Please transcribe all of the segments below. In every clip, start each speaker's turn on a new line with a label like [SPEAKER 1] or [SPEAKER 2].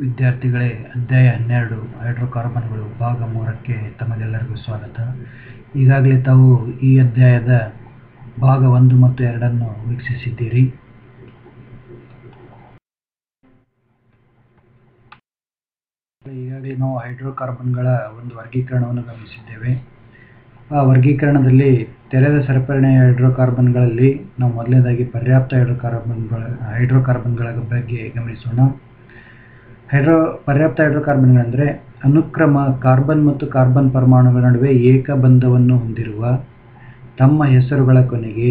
[SPEAKER 1] ವಿದ್ಯಾರ್ಥಿಗಳೇ, ಅಧ್ಯಾಯ ಹನ್ನೆರಡು, ಹೈಡ್ರೋಕಾರ್ಬನ್ಗಳು, ಭಾಗ ಮೂರಕ್ಕೆ ತಮಗೆಲ್ಲರಿಗೂ ಸ್ವಾಗತ. ಈಗಾಗಲೇ ತಾವು ಈ ಅಧ್ಯಾಯದ ಭಾಗ ಒಂದು ಮತ್ತು ಎರಡನ್ನು ವೀಕ್ಷಿಸಿದ್ದೀರಿ. ಈಗಾಗಲೇ ನಾವು ಹೈಡ್ರೋಕಾರ್ಬನ್ಗಳ ಒಂದು ವರ್ಗೀಕರಣವನ್ನು ಗಮನಿಸಿದ್ದೇವೆ. ಆ ವರ್ಗೀಕರಣದಲ್ಲಿ ತೆರೆದ ಸರಪಣಿಯ ಹೈಡ್ರೋಕಾರ್ಬನ್ಗಳಲ್ಲಿ ನಾವು ಮೊದಲನೇದಾಗಿ ಪರ್ಯಾಪ್ತ ಹೈಡ್ರೋಕಾರ್ಬನ್ಗಳ ಹೈಡ್ರೋಕಾರ್ಬನ್ಗಳ ಬಗ್ಗೆ ಗಮನಿಸೋಣ. ಹೈಡ್ರೋ ಪರ್ಯಾಪ್ತ ಹೈಡ್ರೋಕಾರ್ಬನ್ಗಳೆಂದರೆ ಅನುಕ್ರಮ ಕಾರ್ಬನ್ ಮತ್ತು ಕಾರ್ಬನ್ ಪರಮಾಣುಗಳ ನಡುವೆ ಏಕಬಂಧವನ್ನು ಹೊಂದಿರುವ ತಮ್ಮ ಹೆಸರುಗಳ ಕೊನೆಗೆ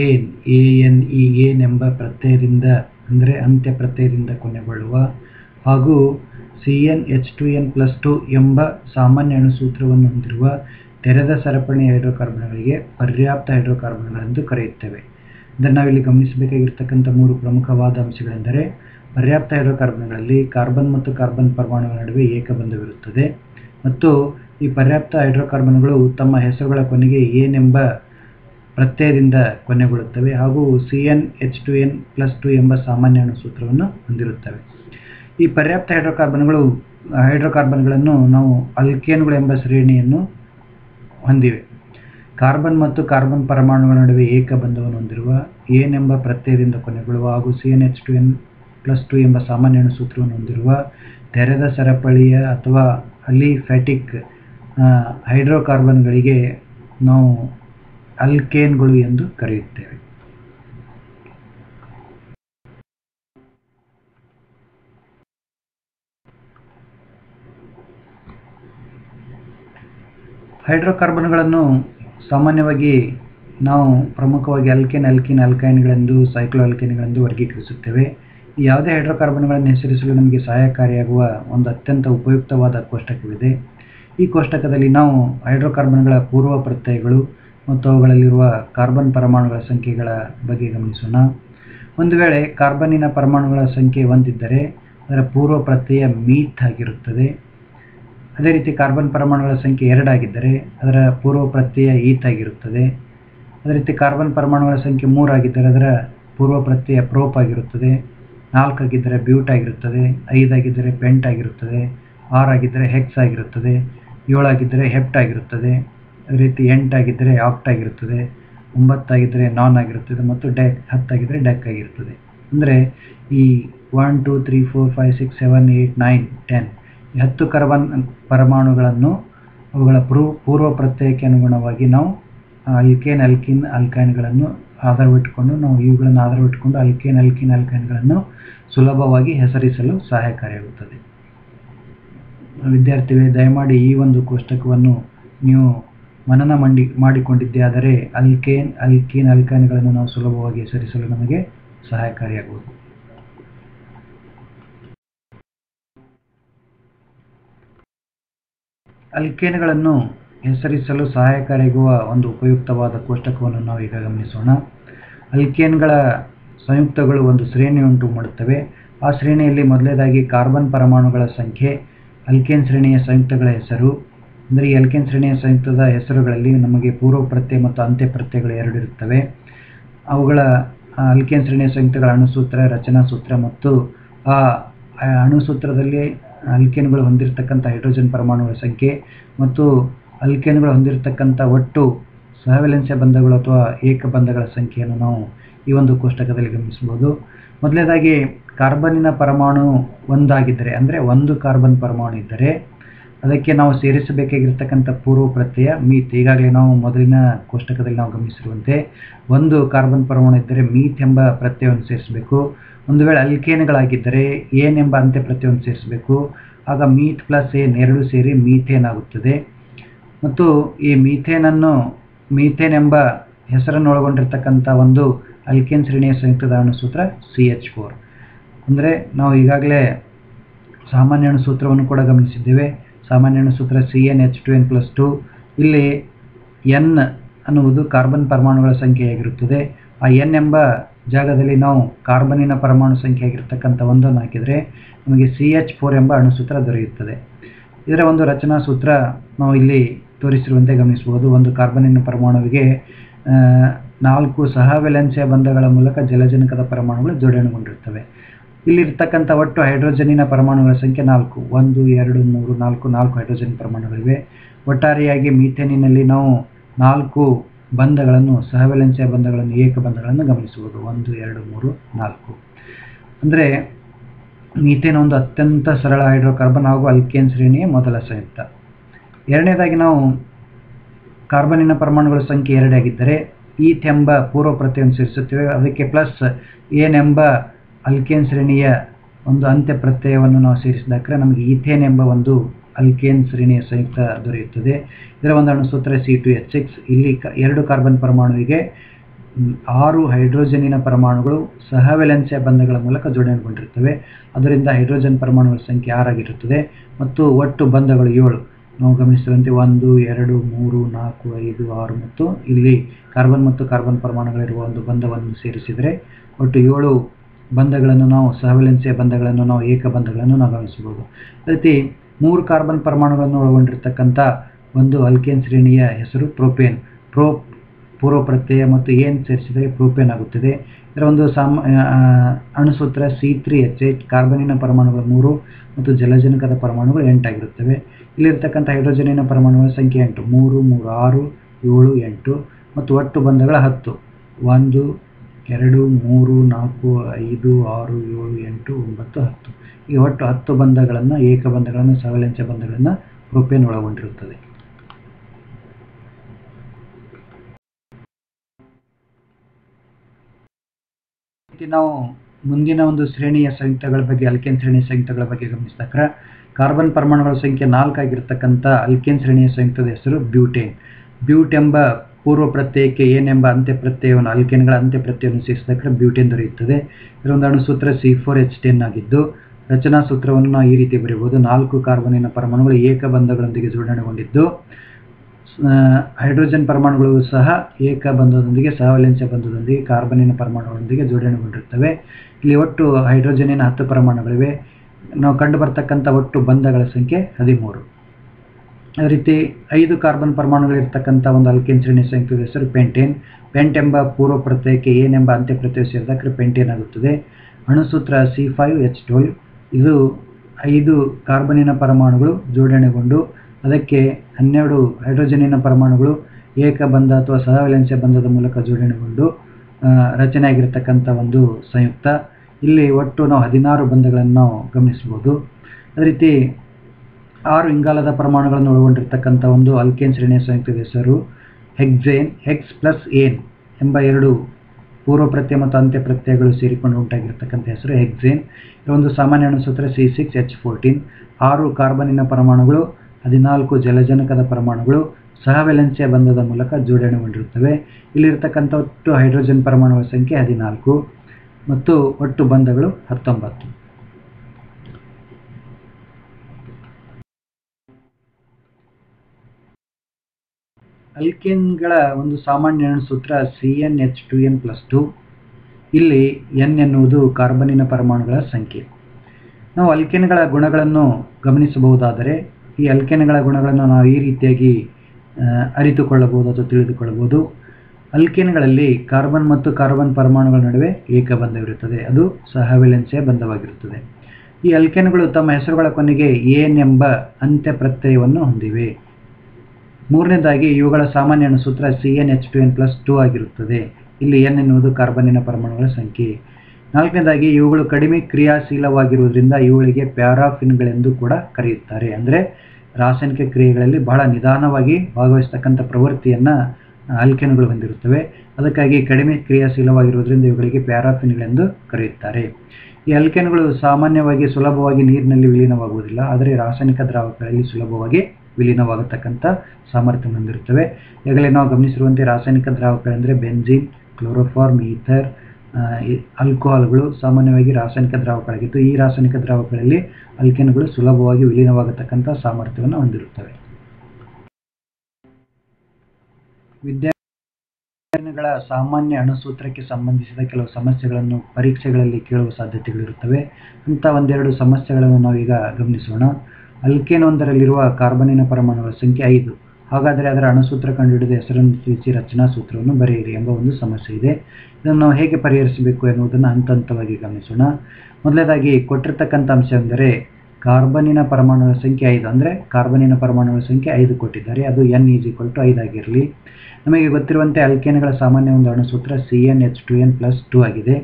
[SPEAKER 1] ಏನ್ ಎ, ಎನ್, ಇ ಏನ್ ಎಂಬ ಪ್ರತ್ಯಯದಿಂದ, ಅಂದರೆ ಅಂತ್ಯ ಪ್ರತ್ಯಯದಿಂದ ಕೊನೆಗೊಳ್ಳುವ ಹಾಗೂ C, N, H, two, N plus two ಎಂಬ ಸಾಮಾನ್ಯ ಅಣುಸೂತ್ರವನ್ನು ಹೊಂದಿರುವ ತೆರೆದ ಸರಪಣಿ ಹೈಡ್ರೋಕಾರ್ಬನ್ಗಳಿಗೆ ಪರ್ಯಾಪ್ತ ಹೈಡ್ರೋಕಾರ್ಬನ್ಗಳೆಂದು ಕರೆಯುತ್ತೇವೆ. ಇದನ್ನು ನಾವಿಲ್ಲಿ ಗಮನಿಸಬೇಕಾಗಿರ್ತಕ್ಕಂಥ ಮೂರು ಪ್ರಮುಖವಾದ ಅಂಶಗಳೆಂದರೆ ಪರ್ಯಾಪ್ತ ಹೈಡ್ರೋಕಾರ್ಬನ್ಗಳಲ್ಲಿ ಕಾರ್ಬನ್ ಮತ್ತು ಕಾರ್ಬನ್ ಪರಮಾಣುಗಳ ನಡುವೆ ಏಕಬಂಧವಿರುತ್ತದೆ. ಮತ್ತು ಈ ಪರ್ಯಾಪ್ತ ಹೈಡ್ರೋಕಾರ್ಬನ್ಗಳು ತಮ್ಮ ಹೆಸರುಗಳ ಕೊನೆಗೆ ಏನೆಂಬ ಪ್ರತ್ಯಯದಿಂದ ಕೊನೆಗೊಳ್ಳುತ್ತವೆ. ಹಾಗೂ C N H two N plus two ಎಂಬ ಸಾಮಾನ್ಯ ಅಣುಸೂತ್ರವನ್ನು ಹೊಂದಿರುತ್ತವೆ. ಈ ಪರ್ಯಾಪ್ತ ಹೈಡ್ರೋಕಾರ್ಬನ್ಗಳು, ಹೈಡ್ರೋಕಾರ್ಬನ್ಗಳನ್ನು ನಾವು ಅಲ್ಕೇನ್ಗಳು ಎಂಬ ಶ್ರೇಣಿಯನ್ನು ಹೊಂದಿವೆ. ಕಾರ್ಬನ್ ಮತ್ತು ಕಾರ್ಬನ್ ಪರಮಾಣುಗಳ ನಡುವೆ ಏಕಬಂಧವನ್ನು ಹೊಂದಿರುವ ಎಂಬ ಪ್ರತ್ಯಯದಿಂದ ಕೊನೆಗೊಳ್ಳುವ ಹಾಗೂ C N H two N plus two ಎಂಬ ಸಾಮಾನ್ಯ ಅಣುಸೂತ್ರವನ್ನು ಹೊಂದಿರುವ ತೆರೆದ ಸರಪಳಿಯ ಅಥವಾ ಅಲಿಫ್ಯಾಟಿಕ್ ಹೈಡ್ರೋಕಾರ್ಬನ್ಗಳಿಗೆ ನಾವು ಅಲ್ಕೇನ್ಗಳು ಎಂದು ಕರೆಯುತ್ತೇವೆ. ಹೈಡ್ರೋಕಾರ್ಬನ್ಗಳನ್ನು ಸಾಮಾನ್ಯವಾಗಿ ನಾವು ಪ್ರಮುಖವಾಗಿ ಅಲ್ಕೇನ್ ಅಲ್ಕಿನ್ ಅಲ್ಕೈನ್ಗಳೆಂದು ಸೈಕ್ಲೋ ಅಲ್ಕೈನ್ಗಳೆಂದು ವರ್ಗೀಕರಿಸುತ್ತೇವೆ. ಯಾವುದೇ ಹೈಡ್ರೋಕಾರ್ಬನ್ಗಳನ್ನು ಹೆಸರಿಸಲು ನಮಗೆ ಸಹಾಯಕಾರಿಯಾಗುವ ಒಂದು ಅತ್ಯಂತ ಉಪಯುಕ್ತವಾದ ಕೋಷ್ಟಕವಿದೆ. ಈ ಕೋಷ್ಟಕದಲ್ಲಿ ನಾವು ಹೈಡ್ರೋಕಾರ್ಬನ್ಗಳ ಪೂರ್ವ ಪ್ರತ್ಯಯಗಳು ಮತ್ತು ಅವುಗಳಲ್ಲಿರುವ ಕಾರ್ಬನ್ ಪರಮಾಣುಗಳ ಸಂಖ್ಯೆಗಳ ಬಗ್ಗೆ ಗಮನಿಸೋಣ. ಒಂದು ವೇಳೆ ಕಾರ್ಬನ್ನಿನ ಪರಮಾಣುಗಳ ಸಂಖ್ಯೆ ಒಂದಿದ್ದರೆ ಅದರ ಪೂರ್ವ ಪ್ರತ್ಯಯ ಮೀತ್ ಆಗಿರುತ್ತದೆ. ಅದೇ ರೀತಿ ಕಾರ್ಬನ್ ಪರಮಾಣುಗಳ ಸಂಖ್ಯೆ ಎರಡಾಗಿದ್ದರೆ ಅದರ ಪೂರ್ವ ಪ್ರತ್ಯಯ ಈತ್ ಆಗಿರುತ್ತದೆ. ಅದೇ ರೀತಿ ಕಾರ್ಬನ್ ಪರಮಾಣುಗಳ ಸಂಖ್ಯೆ ಮೂರಾಗಿದ್ದರೆ ಅದರ ಪೂರ್ವ ಪ್ರತ್ಯಯ ಪ್ರೋಪ್ ಆಗಿರುತ್ತದೆ. ನಾಲ್ಕಾಗಿದ್ದರೆ ಬ್ಯೂಟ್ ಆಗಿರುತ್ತದೆ, ಐದಾಗಿದ್ದರೆ ಪೆಂಟ್ ಆಗಿರುತ್ತದೆ, ಆರಾಗಿದ್ದರೆ ಹೆಕ್ಸ್ ಆಗಿರುತ್ತದೆ, ಏಳಾಗಿದ್ದರೆ ಹೆಪ್ಟ್ ಆಗಿರುತ್ತದೆ, ಅದೇ ರೀತಿ ಎಂಟಾಗಿದ್ದರೆ ಆಪ್ಟ್ ಆಗಿರುತ್ತದೆ, ಒಂಬತ್ತಾಗಿದ್ದರೆ ನಾನ್ ಆಗಿರುತ್ತದೆ ಮತ್ತು ಡೆಕ್, ಹತ್ತಾಗಿದ್ದರೆ ಡೆಕ್ ಆಗಿರುತ್ತದೆ. ಅಂದರೆ ಈ one, two, three, four, five, six, seven eight nine, ten ಈ ಹತ್ತು ಕರ್ಬನ್ ಪರಮಾಣುಗಳನ್ನು ಅವುಗಳ ಪ್ರೂ ಪೂರ್ವ ಪ್ರತ್ಯಯಕ್ಕೆ ಅನುಗುಣವಾಗಿ ನಾವು ಅಲ್ಕೇನ್, ಅಲ್ಕಿನ್, ಅಲ್ಕೈನ್ಗಳನ್ನು ಆಧಾರವಿಟ್ಟುಕೊಂಡು ನಾವು ಇವುಗಳನ್ನು ಆಧಾರವಿಟ್ಟುಕೊಂಡು ಅಲ್ಕೇನ್ ಅಲ್ಕಿನ್ ಅಲ್ಕೈನ್ಗಳನ್ನು ಸುಲಭವಾಗಿ ಹೆಸರಿಸಲು ಸಹಾಯಕಾರಿಯಾಗುತ್ತದೆ. ವಿದ್ಯಾರ್ಥಿಗಳೇ, ದಯಮಾಡಿ ಈ ಒಂದು ಕೋಷ್ಟಕವನ್ನು ನೀವು ಮನನ ಮಂಡಿ ಮಾಡಿಕೊಂಡಿದ್ದೇ ಅಲ್ಕೇನ್ ಅಲ್ಕೇನ್ಗಳನ್ನು ಅಲ್ಕೈನ್ಗಳನ್ನು ನಾವು ಸುಲಭವಾಗಿ ಹೆಸರಿಸಲು ನಮಗೆ ಸಹಾಯಕಾರಿಯಾಗುವುದು ಅಲ್ಕೇನ್ಗಳನ್ನು ಹೆಸರಿಸಲು ಸಹಾಯಕಾರಿಯಾಗುವ ಒಂದು ಉಪಯುಕ್ತವಾದ ಕೋಷ್ಟಕವನ್ನು ನಾವು ಈಗ ಗಮನಿಸೋಣ. ಅಲ್ಕೇನ್ಗಳ ಸಂಯುಕ್ತಗಳು ಒಂದು ಶ್ರೇಣಿ ಉಂಟು ಮಾಡುತ್ತವೆ. ಆ ಶ್ರೇಣಿಯಲ್ಲಿ ಮೊದಲನೇದಾಗಿ ಕಾರ್ಬನ್ ಪರಮಾಣುಗಳ ಸಂಖ್ಯೆ, ಅಲ್ಕೇನ್ ಶ್ರೇಣಿಯ ಸಂಯುಕ್ತಗಳ ಹೆಸರು. ಅಂದರೆ ಈ ಅಲ್ಕೇನ್ ಶ್ರೇಣಿಯ ಸಂಯುಕ್ತದ ಹೆಸರುಗಳಲ್ಲಿ ನಮಗೆ ಪೂರ್ವ ಪ್ರತ್ಯಯ ಮತ್ತು ಅಂತ್ಯ ಪ್ರತ್ಯಯಗಳು ಇರುತ್ತವೆ. ಅವುಗಳ ಅಲ್ಕೇನ್ ಶ್ರೇಣಿಯ ಸಂಯುಕ್ತಗಳ ಅಣುಸೂತ್ರ ರಚನಾ ಸೂತ್ರ ಮತ್ತು ಆ, ಅಣುಸೂತ್ರದಲ್ಲಿ ಅಲ್ಕೇನ್ಗಳು ಹೊಂದಿರತಕ್ಕಂಥ ಹೈಡ್ರೋಜನ್ ಪರಮಾಣುಗಳ ಸಂಖ್ಯೆ ಮತ್ತು ಅಲ್ಕೇನ್ಗಳು ಹೊಂದಿರತಕ್ಕಂಥ ಒಟ್ಟು ಸಹವೆಲೆನ್ಸಿಯ ಬಂಧಗಳು ಅಥವಾ ಏಕಬಂಧಗಳ ಸಂಖ್ಯೆಯನ್ನು ನಾವು ಈ ಒಂದು ಕೋಷ್ಟಕದಲ್ಲಿ ಗಮನಿಸಬಹುದು. ಮೊದಲನೇದಾಗಿ, ಕಾರ್ಬನ್ನಿನ ಪರಮಾಣು ಒಂದಾಗಿದ್ದರೆ, ಅಂದರೆ ಒಂದು ಕಾರ್ಬನ್ ಪರಮಾಣು ಇದ್ದರೆ, ಅದಕ್ಕೆ ನಾವು ಸೇರಿಸಬೇಕಾಗಿರ್ತಕ್ಕಂಥ ಪೂರ್ವ ಪ್ರತ್ಯಯ ಮೀತ್ ಈಗಾಗಲೇ ನಾವು ಮೊದಲಿನ ಕೋಷ್ಟಕದಲ್ಲಿ ನಾವು ಗಮನಿಸಿರುವಂತೆ, ಒಂದು ಕಾರ್ಬನ್ ಪರಮಾಣು ಇದ್ದರೆ ಮೀತ್ ಎಂಬ ಪ್ರತ್ಯಯವನ್ನು ಸೇರಿಸಬೇಕು. ಒಂದು ವೇಳೆ ಅಲ್ಕೇನ್ಗಳಾಗಿದ್ದರೆ ಏನ್ ಎಂಬ ಅಂತ್ಯ ಪ್ರತ್ಯಯವನ್ನು ಸೇರಿಸಬೇಕು. ಆಗ ಮೀತ್ ಪ್ಲಸ್ ಏನ್ ಎರಡು ಸೇರಿ ಮೀಥೇನ್ ಆಗುತ್ತದೆ. ಮತ್ತು ಈ ಮೀಥೇನನ್ನು ಮೀಥೇನ್ ಎಂಬ ಹೆಸರನ್ನು ಒಳಗೊಂಡಿರ್ತಕ್ಕಂಥ ಒಂದು ಅಲ್ಕೇನ್ ಶ್ರೇಣಿಯ ಸಂಯುಕ್ತದ ಸೂತ್ರ ಸಿ ಎಚ್ ಫೋರ್ ಅಂದರೆ ನಾವು ಈಗಾಗಲೇ ಸಾಮಾನ್ಯ ಅಣುಸೂತ್ರವನ್ನು ಕೂಡ ಗಮನಿಸಿದ್ದೇವೆ. ಸಾಮಾನ್ಯ ಅಣುಸೂತ್ರ C N H two N plus two ಇಲ್ಲಿ ಎನ್ ಅನ್ನುವುದು ಕಾರ್ಬನ್ ಪರಮಾಣುಗಳ ಸಂಖ್ಯೆಯಾಗಿರುತ್ತದೆ. ಆ ಎನ್ ಎಂಬ ಜಾಗದಲ್ಲಿ ನಾವು ಕಾರ್ಬನಿನ ಪರಮಾಣು ಸಂಖ್ಯೆ ಆಗಿರ್ತಕ್ಕಂಥ ಒಂದನ್ನು ಹಾಕಿದರೆ ನಮಗೆ ಸಿ ಎಚ್ ಫೋರ್ ಎಂಬ ಅಣುಸೂತ್ರ ದೊರೆಯುತ್ತದೆ. ಇದರ ಒಂದು ರಚನಾ ಸೂತ್ರ ನಾವು ಇಲ್ಲಿ ತೋರಿಸಿರುವಂತೆ ಗಮನಿಸಬಹುದು. ಒಂದು ಕಾರ್ಬನಿನ ಪರಮಾಣುವಿಗೆ ನಾಲ್ಕು ಸಹವೆಲೆನ್ಸಿಯ ಬಂಧಗಳ ಮೂಲಕ ಜಲಜನಕದ ಪರಮಾಣುಗಳು ಜೋಡಣೆಗೊಂಡಿರುತ್ತವೆ. ಇಲ್ಲಿರ್ತಕ್ಕಂಥ ಒಟ್ಟು ಹೈಡ್ರೋಜನಿನ ಪರಮಾಣುಗಳ ಸಂಖ್ಯೆ ನಾಲ್ಕು. ಒಂದು, ಎರಡು, ಮೂರು, ನಾಲ್ಕು ನಾಲ್ಕು ಹೈಡ್ರೋಜನ್ ಪರಮಾಣುಗಳಿವೆ. ಒಟ್ಟಾರೆಯಾಗಿ ಮೀಥೇನಿನಲ್ಲಿ ನಾವು ನಾಲ್ಕು ಬಂಧಗಳನ್ನು ಸಹವೆಲೆನ್ಸಿಯ ಬಂಧಗಳನ್ನು, ಏಕ ಬಂಧಗಳನ್ನು ಗಮನಿಸಬಹುದು. ಒಂದು, ಎರಡು, ಮೂರು, ನಾಲ್ಕು. ಅಂದರೆ ಮೀಥೇನ್ ಒಂದು ಅತ್ಯಂತ ಸರಳ ಹೈಡ್ರೋಕಾರ್ಬನ್ ಹಾಗೂ ಅಲ್ಕೇನ್ ಶ್ರೇಣಿಯ ಮೊದಲ ಸಂಯುಕ್ತ. ಎರಡನೇದಾಗಿ ನಾವು ಕಾರ್ಬನಿನ ಪರಮಾಣುಗಳ ಸಂಖ್ಯೆ ಎರಡಾಗಿದ್ದರೆ ಈತ್ ಎಂಬ ಪೂರ್ವ ಪ್ರತಿಯನ್ನು ಸೇರಿಸುತ್ತೇವೆ. ಅದಕ್ಕೆ ಪ್ಲಸ್ ಏನ್ ಎಂಬ ಅಲ್ಕೇನ್ ಶ್ರೇಣಿಯ ಒಂದು ಅಂತ್ಯ ಪ್ರತ್ಯಯವನ್ನು ನಾವು ಸೇರಿಸಿದಾಗ ನಮಗೆ ಈಥೇನ್ ಎಂಬ ಒಂದು ಅಲ್ಕೇನ್ ಶ್ರೇಣಿಯ ಸಂಯುಕ್ತ ದೊರೆಯುತ್ತದೆ. ಇದರ ಒಂದು ಅಣುಸೂತ್ರ ಸಿ ಟು ಎಚ್ ಸಿಕ್ಸ್ ಇಲ್ಲಿ ಕ- ಎರಡು ಕಾರ್ಬನ್ ಪರಮಾಣುವಿಗೆ ಆರು ಹೈಡ್ರೋಜನಿನ ಪರಮಾಣುಗಳು ಸಹವೆಲೆನ್ಸಿಯ ಬಂಧಗಳ ಮೂಲಕ ಜೋಡಣೆಗೊಂಡಿರುತ್ತವೆ. ಅದರಿಂದ ಹೈಡ್ರೋಜನ್ ಪರಮಾಣುಗಳ ಸಂಖ್ಯೆ ಆರಾಗಿರುತ್ತದೆ ಮತ್ತು ಒಟ್ಟು ಬಂಧಗಳು ಏಳು. ನಾವು ಗಮನಿಸಿದಂತೆ ಒಂದು, ಎರಡು, ಮೂರು, ನಾಲ್ಕು, ಐದು, ಆರು ಮತ್ತು ಇಲ್ಲಿ ಕಾರ್ಬನ್ ಮತ್ತು ಕಾರ್ಬನ್ ಪರಮಾಣುಗಳಿರುವ ಒಂದು ಬಂಧವನ್ನು ಸೇರಿಸಿದರೆ ಒಟ್ಟು ಏಳು ಬಂಧಗಳನ್ನು ನಾವು ಸಹವಲೆನ್ಸಿಯ ಬಂಧಗಳನ್ನು ನಾವು ಏಕ ಬಂಧಗಳನ್ನು ನಾವು ಗಮನಿಸಬಹುದು ಅದೇ ಮೂರು ಕಾರ್ಬನ್ ಪರಮಾಣುಗಳನ್ನು ಒಳಗೊಂಡಿರ್ತಕ್ಕಂಥ ಒಂದು ಅಲ್ಕೇನ್ ಶ್ರೇಣಿಯ ಹೆಸರು ಪ್ರೋಪೇನ್. ಪ್ರೋ ಪೂರ್ವ ಪ್ರತ್ಯಯ ಮತ್ತು ಏನು ಸೇರಿಸಿದರೆ ಪ್ರೋಪೇನ್ ಆಗುತ್ತದೆ ಇದರ ಒಂದು ಸಾಮ ಅಣುಸೂತ್ರ ಸಿ ತ್ರೀ ಎಚ್ ಏಟ್ ಕಾರ್ಬನಿನ ಪರಮಾಣುಗಳು ಮೂರು ಮತ್ತು ಜಲಜನಕದ ಪರಮಾಣುಗಳು ಎಂಟಾಗಿರುತ್ತವೆ. ಇಲ್ಲಿರ್ತಕ್ಕಂಥ ಹೈಡ್ರೋಜನಿನ ಪರಮಾಣುಗಳ ಸಂಖ್ಯೆ ಎಂಟು. ಮೂರು ಮೂರು, ಆರು, ಏಳು, ಎಂಟು ಮತ್ತು ಒಟ್ಟು ಬಂಧಗಳ ಹತ್ತು. ಒಂದು, ಎರಡು, ಮೂರು, ನಾಲ್ಕು, ಐದು, ಆರು, ಏಳು, ಎಂಟು, ಒಂಬತ್ತು, ಹತ್ತು. ಈ ಒಟ್ಟು ಹತ್ತು ಬಂಧಗಳನ್ನು ಏಕಬಂಧಗಳನ್ನು ಸವಲೆಂಚ ಬಂಧಗಳನ್ನು ಪ್ರೋಪೇನ್ ಒಳಗೊಂಡಿರುತ್ತದೆ. ರೀತಿ ನಾವು ಮುಂದಿನ ಒಂದು ಶ್ರೇಣಿಯ ಸಂಯುಕ್ತಗಳ ಬಗ್ಗೆ, ಅಲ್ಕೇನ್ ಶ್ರೇಣಿಯ ಸಂಯುಕ್ತಗಳ ಬಗ್ಗೆ ಗಮನಿಸಿದಾಗ, ಕಾರ್ಬನ್ ಪರಮಾಣುಗಳ ಸಂಖ್ಯೆ ನಾಲ್ಕಾಗಿರ್ತಕ್ಕಂಥ ಅಲ್ಕೇನ್ ಶ್ರೇಣಿಯ ಸಂಯುಕ್ತದ ಹೆಸರು ಬ್ಯೂಟೇನ್. ಬ್ಯೂಟ್ ಎಂಬ ಪೂರ್ವ ಪ್ರತ್ಯಯಕ್ಕೆ ಏನೆಂಬ ಅಂತ್ಯ ಪ್ರತ್ಯಯವನ್ನು, ಅಲ್ಕೇನ್ಗಳ ಅಂತ್ಯ ಪ್ರತ್ಯಯವನ್ನು ಸೇರಿಸಿದಾಗ ಬ್ಯೂಟೇನ್ ದೊರೆಯುತ್ತದೆ. ಇದರ ಅಣುಸೂತ್ರ ಸಿ ಫೋರ್ ಎಚ್ ಟೆನ್ ಆಗಿದ್ದು, ರಚನಾ ಸೂತ್ರವನ್ನು ನಾವು ಈ ರೀತಿ ಬರೆಯಬಹುದು ನಾಲ್ಕು ಕಾರ್ಬನಿನ ಪರಮಾಣುಗಳು ಏಕ ಬಂಧಗಳೊಂದಿಗೆ ಜೋಡಣೆಗೊಂಡಿದ್ದು ಹೈಡ್ರೋಜನ್ ಪರಮಾಣುಗಳು ಸಹ ಏಕ ಬಂಧದೊಂದಿಗೆ ಸಹವಲಂಚ ಬಂಧದೊಂದಿಗೆ ಕಾರ್ಬನಿನ ಪರಮಾಣುಗಳೊಂದಿಗೆ ಜೋಡಣೆಗೊಂಡಿರುತ್ತವೆ. ಇಲ್ಲಿ ಒಟ್ಟು ಹೈಡ್ರೋಜನಿನ ಹತ್ತು ಪರಮಾಣುಗಳಿವೆ. ನಾವು ಕಂಡು ಬರ್ತಕ್ಕಂಥ ಒಟ್ಟು ಬಂಧಗಳ ಸಂಖ್ಯೆ ಹದಿಮೂರು. ಅದೇ ರೀತಿ ಐದು ಕಾರ್ಬನ್ ಪರಮಾಣುಗಳಿರ್ತಕ್ಕಂಥ ಒಂದು ಅಲ್ಕೇನ್ ಶ್ರೇಣಿ ಸಂಖ್ಯೆ ಹೆಸರು ಪೆಂಟೇನ್. ಪೆಂಟ್ ಎಂಬ ಪೂರ್ವ ಪ್ರತ್ಯಯಕ್ಕೆ ಏನ್ ಎಂಬ ಅಂತ್ಯ ಪ್ರತ್ಯಯ ಸೇರಿದಾಗ ಪೆಂಟೇನ್ ಆಗುತ್ತದೆ. ಅಣುಸೂತ್ರ ಸಿ ಫೈವ್ ಎಚ್ ಟ್ವೆಲ್. ಇದು ಐದು ಕಾರ್ಬನಿನ ಪರಮಾಣುಗಳು ಜೋಡಣೆಗೊಂಡು ಅದಕ್ಕೆ ಹನ್ನೆರಡು ಹೈಡ್ರೋಜನಿನ ಪರಮಾಣುಗಳು ಏಕ ಬಂಧ ಅಥವಾ ಸಹವಲೆನ್ಸಿಯ ಬಂಧದ ಮೂಲಕ ಜೋಡಣೆಗೊಂಡು ರಚನೆ ಒಂದು ಸಂಯುಕ್ತ. ಇಲ್ಲಿ ಒಟ್ಟು ನಾವು ಹದಿನಾರು ಬಂಧಗಳನ್ನು ನಾವು ಗಮನಿಸಬಹುದು ಅದೇ ರೀತಿ ಆರು ಇಂಗಾಲದ ಪರಮಾಣುಗಳನ್ನು ಒಳಗೊಂಡಿರ್ತಕ್ಕಂಥ ಒಂದು ಅಲ್ಕೇನ್ ಶ್ರೇಣಿಯ ಸಂಯುಕ್ತದ ಹೆಸರು ಹೆಕ್ಸೇನ್, ಹೆಕ್ಸ್ ಪ್ಲಸ್ ಏನ್ ಎಂಬ ಎರಡು ಪೂರ್ವ ಪ್ರತ್ಯಯ ಮತ್ತು ಅಂತ್ಯ ಪ್ರತ್ಯಯಗಳು ಸೇರಿಕೊಂಡು ಉಂಟಾಗಿರ್ತಕ್ಕಂಥ ಹೆಸರು ಹೆಕ್ಸೇನ್. ಒಂದು ಸಾಮಾನ್ಯ ಅನುಸೂತ್ರ ಸಿ ಸಿಕ್ಸ್ ಎಚ್ ಫೋರ್ಟೀನ್. ಆರು ಕಾರ್ಬನಿನ ಪರಮಾಣುಗಳು ಹದಿನಾಲ್ಕು ಜಲಜನಕದ ಪರಮಾಣುಗಳು ಸಹವೆಲೆನ್ಸಿಯ ಬಂಧದ ಮೂಲಕ ಜೋಡಣೆಗೊಂಡಿರುತ್ತವೆ. ಇಲ್ಲಿರ್ತಕ್ಕಂಥ ಒಟ್ಟು ಹೈಡ್ರೋಜನ್ ಪರಮಾಣುಗಳ ಸಂಖ್ಯೆ ಹದಿನಾಲ್ಕು ಮತ್ತು ಒಟ್ಟು ಬಂಧಗಳು ಹತ್ತೊಂಬತ್ತು. ಅಲ್ಕೇನ್ಗಳ ಒಂದು ಸಾಮಾನ್ಯ ಸೂತ್ರ C N H two N plus two ಇಲ್ಲಿ ಎನ್ ಎನ್ನುವುದು ಕಾರ್ಬನಿನ ಪರಮಾಣುಗಳ ಸಂಖ್ಯೆ. ನಾವು ಅಲ್ಕೇನ್ಗಳ ಗುಣಗಳನ್ನು ಗಮನಿಸಬಹುದಾದರೆ ಈ ಅಲ್ಕೇನ್ಗಳ ಗುಣಗಳನ್ನು ನಾವು ಈ ರೀತಿಯಾಗಿ ಅರಿತುಕೊಳ್ಳಬಹುದು ಅಥವಾ ತಿಳಿದುಕೊಳ್ಳಬಹುದು. ಅಲ್ಕೆನ್ಗಳಲ್ಲಿ ಕಾರ್ಬನ್ ಮತ್ತು ಕಾರ್ಬನ್ ಪರಮಾಣುಗಳ ನಡುವೆ ಏಕಬಂಧವಿರುತ್ತದೆ ಅದು ಸಹವಿಲೆನ್ಸಿಯ ಬಂಧವಾಗಿರುತ್ತದೆ. ಈ ಅಲ್ಕೆನ್ಗಳು ತಮ್ಮ ಹೆಸರುಗಳ ಕೊನೆಗೆ ಏನ್ ಎಂಬ ಅಂತ್ಯ ಪ್ರತ್ಯಯವನ್ನು ಹೊಂದಿವೆ. ಮೂರನೇದಾಗಿ, ಇವುಗಳ ಸಾಮಾನ್ಯ ಅಣುಸೂತ್ರ C N H two N plus two ಆಗಿರುತ್ತದೆ. ಇಲ್ಲಿ ಎನ್ ಎನ್ನುವುದು ಕಾರ್ಬನ್ನಿನ ಪರಮಾಣುಗಳ ಸಂಖ್ಯೆ. ನಾಲ್ಕನೇದಾಗಿ, ಇವುಗಳು ಕಡಿಮೆ ಕ್ರಿಯಾಶೀಲವಾಗಿರುವುದರಿಂದ ಇವುಗಳಿಗೆ ಪ್ಯಾರಾಫಿನ್ಗಳೆಂದು ಕೂಡ ಕರೆಯುತ್ತಾರೆ. ಅಂದರೆ ರಾಸಾಯನಿಕ ಕ್ರಿಯೆಗಳಲ್ಲಿ ಬಹಳ ನಿಧಾನವಾಗಿ ಭಾಗವಹಿಸ್ತಕ್ಕಂಥ ಪ್ರವೃತ್ತಿಯನ್ನು ಅಲ್ಕೆನ್ಗಳು ಹೊಂದಿರುತ್ತವೆ. ಅದಕ್ಕಾಗಿ ಕಡಿಮೆ ಕ್ರಿಯಾಶೀಲವಾಗಿರುವುದರಿಂದ ಇವುಗಳಿಗೆ ಪ್ಯಾರಾಫಿನ್ಗಳೆಂದು ಕರೆಯುತ್ತಾರೆ. ಈ ಅಲ್ಕೆನ್ಗಳು ಸಾಮಾನ್ಯವಾಗಿ ಸುಲಭವಾಗಿ ನೀರಿನಲ್ಲಿ ವಿಲೀನವಾಗುವುದಿಲ್ಲ, ಆದರೆ ರಾಸಾಯನಿಕ ದ್ರಾವಕಗಳಲ್ಲಿ ಸುಲಭವಾಗಿ ವಿಲೀನವಾಗತಕ್ಕಂಥ ಸಾಮರ್ಥ್ಯ ಹೊಂದಿರುತ್ತವೆ. ಈಗಲೇ ನಾವು ಗಮನಿಸಿರುವಂತೆ ರಾಸಾಯನಿಕ ದ್ರಾವಕಗಳೆಂದರೆ ಬೆಂಜಿನ್, ಕ್ಲೋರೋಫಾರ್ಮ್, ಈಥರ್ ಆಲ್ಕೋಹಾಲ್ಗಳು ಸಾಮಾನ್ಯವಾಗಿ ರಾಸಾಯನಿಕ ದ್ರಾವಕಗಳಾಗಿದ್ದು, ಈ ರಾಸಾಯನಿಕ ದ್ರಾವಕಗಳಲ್ಲಿ ಅಲ್ಕೆನ್ಗಳು ಸುಲಭವಾಗಿ ವಿಲೀನವಾಗತಕ್ಕಂಥ ಸಾಮರ್ಥ್ಯವನ್ನು ಹೊಂದಿರುತ್ತವೆ. ವಿದ್ಯಾರ್ಥಿಗಳ ಸಾಮಾನ್ಯ ಅಣುಸೂತ್ರಕ್ಕೆ ಸಂಬಂಧಿಸಿದ ಕೆಲವು ಸಮಸ್ಯೆಗಳನ್ನು ಪರೀಕ್ಷೆಗಳಲ್ಲಿ ಕೇಳುವ ಸಾಧ್ಯತೆಗಳಿರುತ್ತವೆ ಅಂತ ಒಂದೆರಡು ಸಮಸ್ಯೆಗಳನ್ನು ನಾವೀಗ ಗಮನಿಸೋಣ. ಅಲ್ಕೇನ್ ಒಂದರಲ್ಲಿರುವ ಕಾರ್ಬನಿನ ಪರಮಾಣುಗಳ ಸಂಖ್ಯೆ ಐದು. ಹಾಗಾದರೆ ಅದರ ಅಣುಸೂತ್ರ ಕಂಡುಹಿಡಿದ ಹೆಸರನ್ನು ತಿಳಿಸಿ ರಚನಾ ಸೂತ್ರವನ್ನು ಬರೆಯಿರಿ ಎಂಬ ಒಂದು ಸಮಸ್ಯೆ ಇದೆ. ಇದನ್ನು ನಾವು ಹೇಗೆ ಪರಿಹರಿಸಬೇಕು ಎನ್ನುವುದನ್ನು ಹಂತ ಹಂತವಾಗಿ ಗಮನಿಸೋಣ. ಮೊದಲನೇದಾಗಿ ಕೊಟ್ಟಿರ್ತಕ್ಕಂಥ ಅಂಶ ಎಂದರೆ ಕಾರ್ಬನಿನ ಪರಮಾಣುಗಳ ಸಂಖ್ಯೆ ಐದು ಅಂದರೆ ಕಾರ್ಬನಿನ ಪರಮಾಣುಗಳ ಸಂಖ್ಯೆ ಐದು ಕೊಟ್ಟಿದ್ದಾರೆ. ಅದು ಎನ್ ಈಸ್ ಈಕ್ವಲ್ ಟು ಐದಾಗಿರಲಿ ನಮಗೆ ಗೊತ್ತಿರುವಂತೆ ಅಲ್ಕೇನ್ಗಳ ಸಾಮಾನ್ಯ ಒಂದು ಅಣುಸೂತ್ರ C N H two N plus two ಆಗಿದೆ.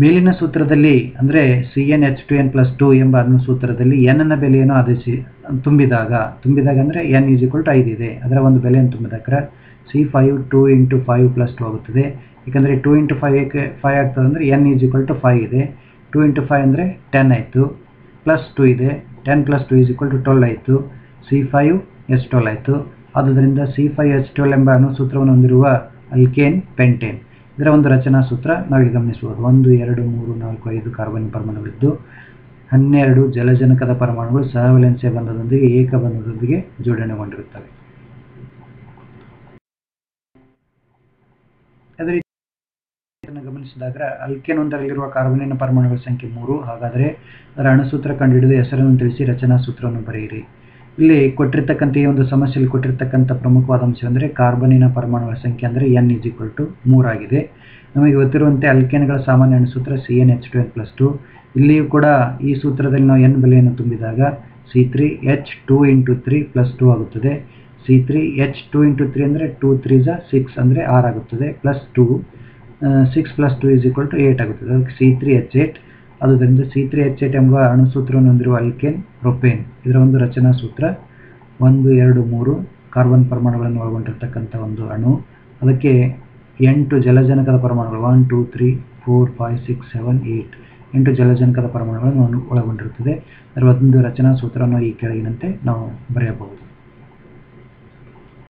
[SPEAKER 1] ಮೇಲಿನ ಸೂತ್ರದಲ್ಲಿ ಅಂದರೆ C N H two N plus two ಎಂಬ ಅನ್ನು ಸೂತ್ರದಲ್ಲಿ ಎನ್ನ ಬೆಲೆಯನ್ನು ಆದೇಶಿ, ತುಂಬಿದಾಗ ತುಂಬಿದಾಗ ಅಂದರೆ ಎನ್ ಈಸ್ ಈಕ್ವಲ್ ಟು ಐದು ಇದೆ. ಅದರ ಒಂದು ಬೆಲೆಯನ್ನು ತುಂಬಿದಾಗ C five two into five plus two ಆಗುತ್ತದೆ. ಏಕೆಂದರೆ ಟು ಇಂಟು ಫೈವ್ ಏಕೆ ಫೈವ್ ಆಗ್ತದೆ ಅಂದರೆ N is equal to five ಇದೆ. ಟು ಇಂಟು ಫೈವ್ ಅಂದರೆ ಟೆನ್ ಆಯಿತು. ಪ್ಲಸ್ ಟು ಇದೆ. Ten plus two is equal to twelve ಆಯಿತು. ಸಿ ಫೈವ್ ಎಚ್ ಟ್ವೆಲ್ ಆಯಿತು. ಆದ್ದರಿಂದ ಸಿ ಫೈವ್ ಎಚ್ ಟ್ವೆಲ್ ಎಂಬ ಅಣುಸೂತ್ರವನ್ನು ಹೊಂದಿರುವ ಅಲ್ಕೇನ್ ಪೆಂಟೇನ್ ಇದರ ಒಂದು ರಚನಾ ಸೂತ್ರ ನಾವಿಲ್ಲಿ ಗಮನಿಸಬಹುದು. ಒಂದು, ಎರಡು, ಮೂರು, ನಾಲ್ಕು, ಐದು ಕಾರ್ಬನ್ ಪರಮಾಣುಗಳಿದ್ದು, ಹನ್ನೆರಡು ಜಲಜನಕದ ಪರಮಾಣುಗಳು ಸಹವಲೆನ್ಸಿಯ ಬಂಧದೊಂದಿಗೆ ಏಕಬಂಧದೊಂದಿಗೆ ಜೋಡಣೆಗೊಂಡಿರುತ್ತವೆ. ಅದೇ ರೀತಿ ಗಮನಿಸಿದಾಗ ಅಲ್ಕೇನ್ ಒಂದರಲ್ಲಿರುವ ಕಾರ್ಬನಿನ ಪರಮಾಣುಗಳ ಸಂಖ್ಯೆ ಮೂರು. ಹಾಗಾದರೆ ಅದರ ಅಣುಸೂತ್ರ ಕಂಡುಹಿಡಿದು ಹೆಸರನ್ನು ತಿಳಿಸಿ ರಚನಾ ಸೂತ್ರವನ್ನು ಬರೆಯಿರಿ. ಇಲ್ಲಿ ಕೊಟ್ಟಿರ್ತಕ್ಕಂಥ ಈ ಒಂದು ಸಮಸ್ಯೆಯಲ್ಲಿ ಕೊಟ್ಟಿರ್ತಕ್ಕಂಥ ಪ್ರಮುಖವಾದ ಅಂಶ ಅಂದರೆ ಕಾರ್ಬನಿನ ಪರಮಾಣುಗಳ ಸಂಖ್ಯೆ ಅಂದರೆ ಎನ್ ಇಸ್ ಈಕ್ವಲ್ ಟು ಮೂರಾಗಿದೆ ನಮಗೆ ಗೊತ್ತಿರುವಂತೆ ಅಲ್ಕೇನ್ಗಳ ಸಾಮಾನ್ಯ ಸೂತ್ರ C N H two N plus two ಇಲ್ಲಿಯೂ ಕೂಡ ಈ ಸೂತ್ರದಲ್ಲಿ ನಾವು ಎನ್ ಬೆಲೆಯನ್ನು ತುಂಬಿದಾಗ C three H two into three plus two ಆಗುತ್ತದೆ. C three H two into three ಅಂದರೆ ಟೂ ತ್ರೀ ಜ ಸಿಕ್ಸ್ ಅಂದರೆ ಆರ್ ಆಗುತ್ತದೆ plus two six plus two is equal to eight ಆಗುತ್ತದೆ. ಅದಕ್ಕೆ ಸಿ ತ್ರೀ ಎಚ್ ಏಟ್ ಆದುದರಿಂದ ಸಿ ತ್ರೀ ಎಚ್ ಏಟ್ ಎಂಬ ಅಣುಸೂತ್ರವನ್ನು ಹೊಂದಿರುವ ಅಲ್ಕೇನ್ ಪ್ರೊಪೇನ್ ಇದರ ಒಂದು ರಚನಾ ಸೂತ್ರ. ಒಂದು, ಎರಡು, ಮೂರು ಕಾರ್ಬನ್ ಪರಮಾಣುಗಳನ್ನು ಒಳಗೊಂಡಿರ್ತಕ್ಕಂಥ ಒಂದು ಅಣು. ಅದಕ್ಕೆ ಎಂಟು ಜಲಜನಕದ ಪರಮಾಣುಗಳು one two three four five six seven eight ಎಂಟು ಜಲಜನಕದ ಪರಮಾಣುಗಳನ್ನು ಒಳಗೊಂಡಿರುತ್ತದೆ. ಅದರ ಒಂದು ರಚನಾ ಸೂತ್ರವನ್ನು ಈ ಕೆಳಗಿನಂತೆ ನಾವು ಬರೆಯಬಹುದು.